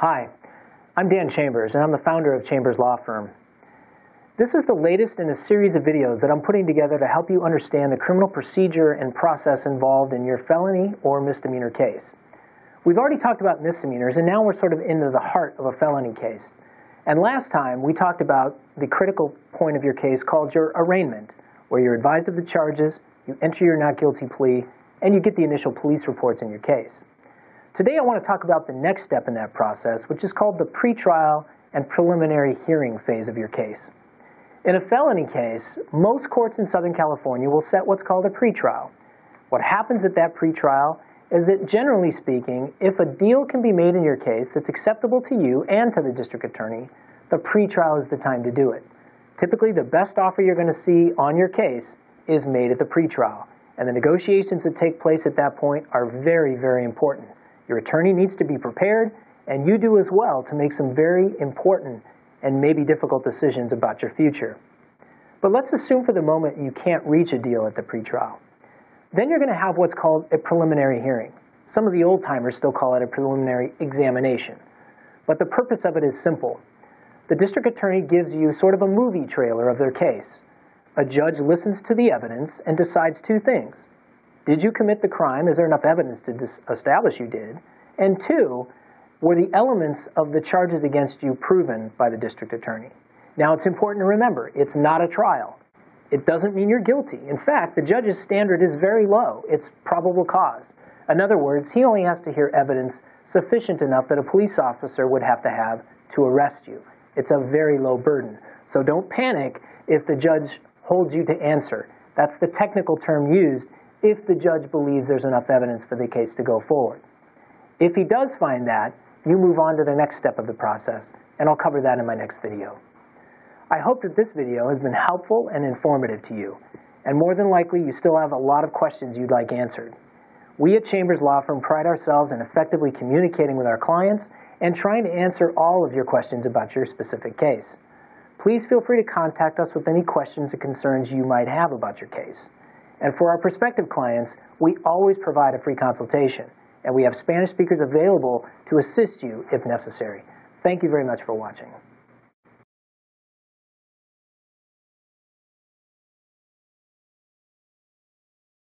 Hi, I'm Dan Chambers, and I'm the founder of Chambers Law Firm. This is the latest in a series of videos that I'm putting together to help you understand the criminal procedure and process involved in your felony or misdemeanor case. We've already talked about misdemeanors, and now we're sort of into the heart of a felony case. And last time, we talked about the critical point of your case called your arraignment, where you're advised of the charges, you enter your not guilty plea, and you get the initial police reports in your case. Today I want to talk about the next step in that process, which is called the pretrial and preliminary hearing phase of your case. In a felony case, most courts in Southern California will set what's called a pretrial. What happens at that pretrial is that, generally speaking, if a deal can be made in your case that's acceptable to you and to the district attorney, the pretrial is the time to do it. Typically, the best offer you're going to see on your case is made at the pretrial, and the negotiations that take place at that point are very, very important. Your attorney needs to be prepared, and you do as well to make some very important and maybe difficult decisions about your future. But let's assume for the moment you can't reach a deal at the pretrial. Then you're going to have what's called a preliminary hearing. Some of the old timers still call it a preliminary examination. But the purpose of it is simple. The district attorney gives you sort of a movie trailer of their case. A judge listens to the evidence and decides two things. Did you commit the crime? Is there enough evidence to dis- establish you did? And two, were the elements of the charges against you proven by the district attorney? Now, it's important to remember it's not a trial. It doesn't mean you're guilty. In fact, the judge's standard is very low. It's probable cause. In other words, he only has to hear evidence sufficient enough that a police officer would have to have to arrest you. It's a very low burden. So don't panic if the judge holds you to answer. That's the technical term used if the judge believes there's enough evidence for the case to go forward. If he does find that, you move on to the next step of the process, and I'll cover that in my next video. I hope that this video has been helpful and informative to you, and more than likely you still have a lot of questions you'd like answered. We at Chambers Law Firm pride ourselves in effectively communicating with our clients and trying to answer all of your questions about your specific case. Please feel free to contact us with any questions or concerns you might have about your case. And for our prospective clients, we always provide a free consultation, and we have Spanish speakers available to assist you if necessary. Thank you very much for watching.